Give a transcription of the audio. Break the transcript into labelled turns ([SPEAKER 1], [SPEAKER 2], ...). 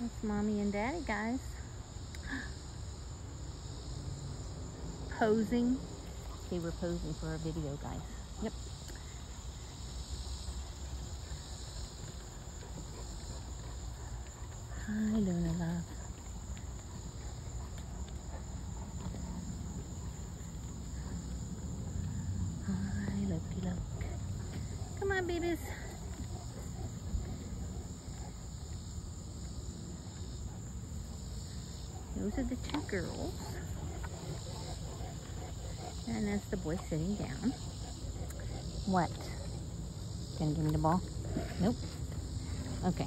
[SPEAKER 1] That's mommy and daddy, guys. Posing. They were posing for a video, guys. Yep. Hi, Luna love. Hi. Come on, babies. Those are the two girls. And that's the boy sitting down. What? Gonna give me the ball? Nope. Okay.